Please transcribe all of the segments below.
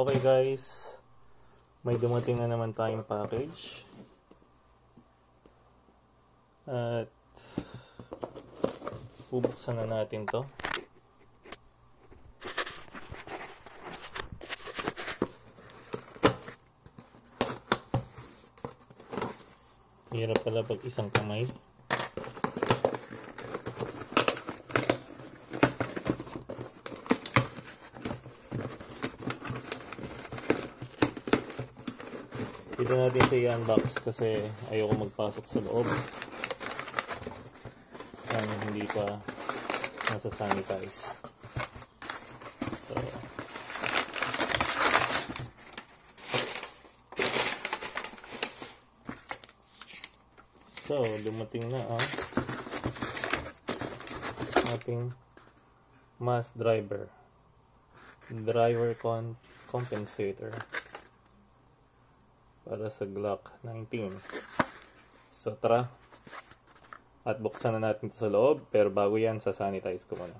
Okay guys, may dumating na naman tayong package. At bubuksan na natin to. Hirap pala pag isang kamay. Dito natin siya i-unbox kasi ayoko magpasok sa loob. Nang hindi pa nasa sanitize. So, So, dumating na ang ating mass driver. Driver con compensator para sa Glock 19. So, tara. At buksan na natin ito sa loob. Pero bago yan, sa-sanitize ko muna.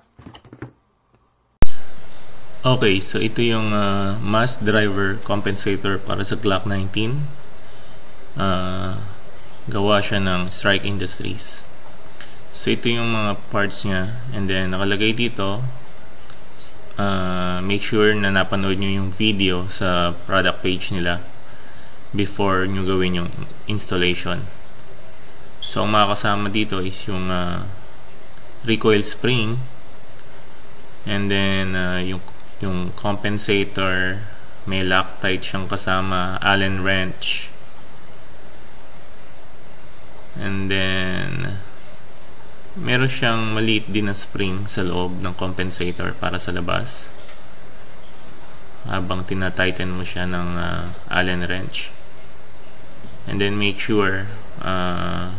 Okay, so ito yung uh, mass driver compensator para sa Glock 19. Uh, gawa siya ng Strike Industries. So ito yung mga parts niya and then nakalagay dito uh, make sure na napanood nyo yung video sa product page nila before nyo gawin yung installation. So ang makakasama dito is yung uh, recoil spring and then uh, yung yung compensator may Loctite siyang kasama Allen wrench and then meron siyang maliit din na spring sa loob ng compensator para sa labas habang tinatighten mo siya ng uh, Allen wrench and then make sure uh,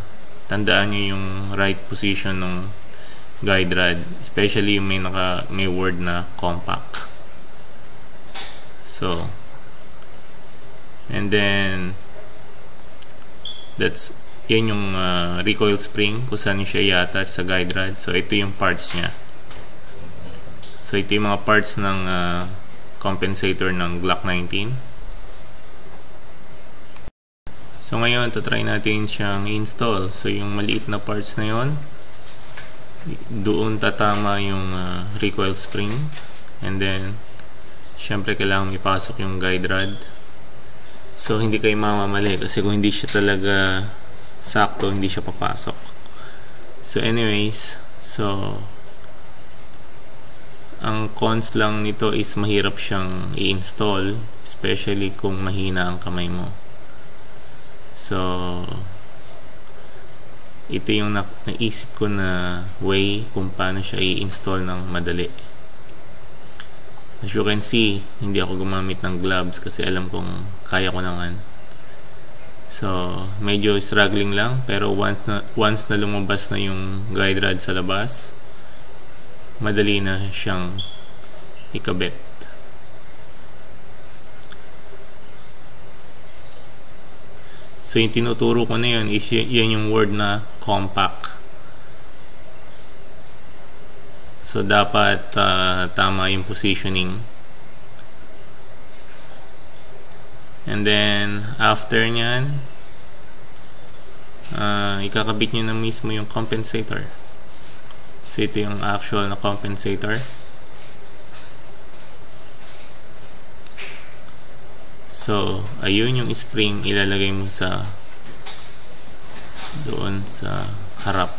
tandaan nyo yung right position ng guide rod especially yung may, naka, may word na compact. So and then that's yan yung uh, recoil spring kung saan siya i-attach sa guide rod. So ito yung parts niya. So ito yung mga parts ng uh, compensator ng Glock 19 so ngayon try natin siyang install. So yung maliit na parts na yon doon tatama yung uh, recoil spring. And then syempre kailangan ipasok yung guide rod. So hindi kayo mamamali kasi kung hindi siya talaga sakto hindi siya papasok. So anyways so ang cons lang nito is mahirap siyang i-install especially kung mahina ang kamay mo so ito yung na naisip ko na way kung paano siya i-install ng madali as you can see hindi ako gumamit ng gloves kasi alam kong kaya ko naman So, medyo struggling lang pero once na, once na lumabas na yung guide rod sa labas, madali na siyang ikabit. So, yung tinuturo ko na yun is yan yung word na compact. So, dapat uh, tama yung positioning. And then, after nyan, uh, ikakabit nyo na mismo yung compensator. So, ito yung actual na compensator. So, ayun yung spring ilalagay mo sa doon sa harap.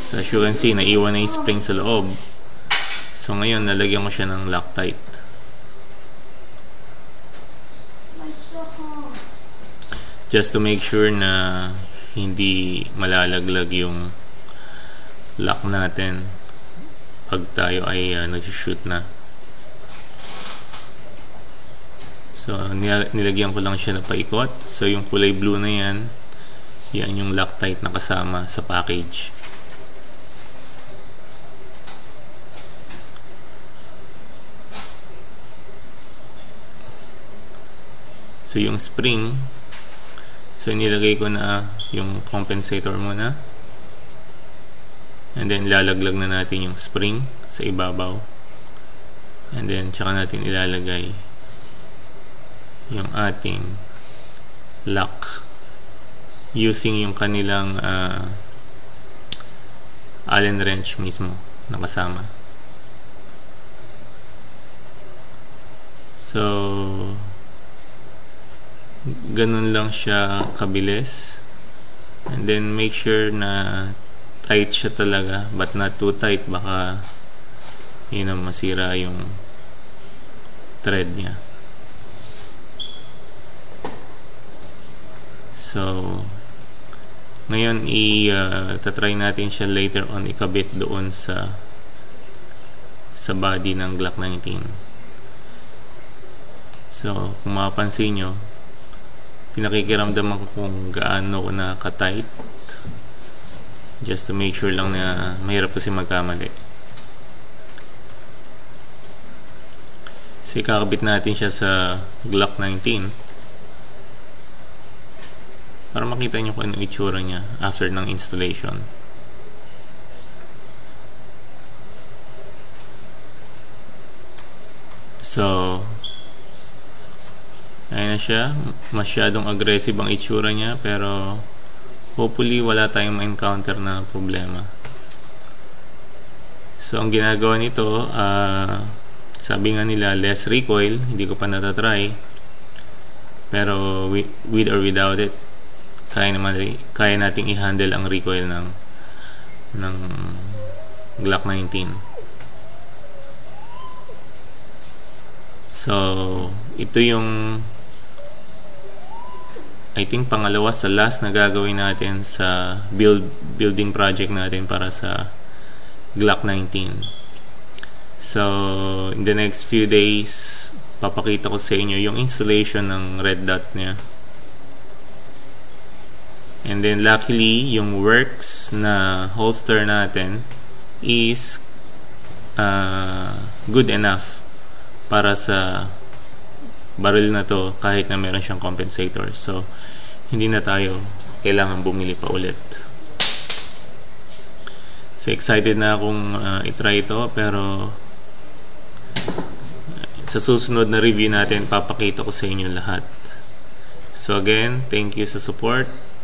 So, as you can see, naiwan na yung spring sa loob. So, ngayon, nalagyan ko siya ng Loctite. just to make sure na hindi malalaglag yung lock natin pag tayo ay uh, nag-shoot na so nilagyan ko lang siya na paikot so yung kulay blue na yan yan yung Loctite na kasama sa package so yung spring So, nilagay ko na yung compensator muna. And then, lalaglag na natin yung spring sa ibabaw. and then tsaka natin ilalagay yung ating lock using yung kanilang uh, Allen wrench mismo nakasama so ganun lang siya kabilis. And then make sure na tight siya talaga but not too tight. Baka yun ang masira yung thread niya so ngayon i-try uh, natin siya later on ikabit doon sa sa body ng Glock 19 so kung mapapansin nyo pinakikiramdaman ko kung gaano ko na just to make sure lang na mahirap kasi magkamali. So ikakabit natin siya sa Glock 19 para makita nyo kung ano itsura niya after ng installation so Ayan na siya. Masyadong aggressive ang itsura niya pero hopefully wala tayong ma-encounter na problema. So ang ginagawa nito, uh, sabi nga nila less recoil, hindi ko pa natatry. Pero with, with or without it, kaya naman kaya nating i-handle ang recoil ng ng Glock 19. So, ito yung I think pangalawa sa last na gagawin natin sa build building project natin para sa Glock 19. So, in the next few days, papakita ko sa inyo yung installation ng red dot niya. And then, luckily, yung works na holster natin is uh, good enough para sa barrel na to kahit na meron siyang compensator. So, hindi na tayo kailangan bumili pa ulit. So, excited na akong uh, itry ito pero sa susunod na review natin, papakita ko sa inyo lahat. So again, thank you sa support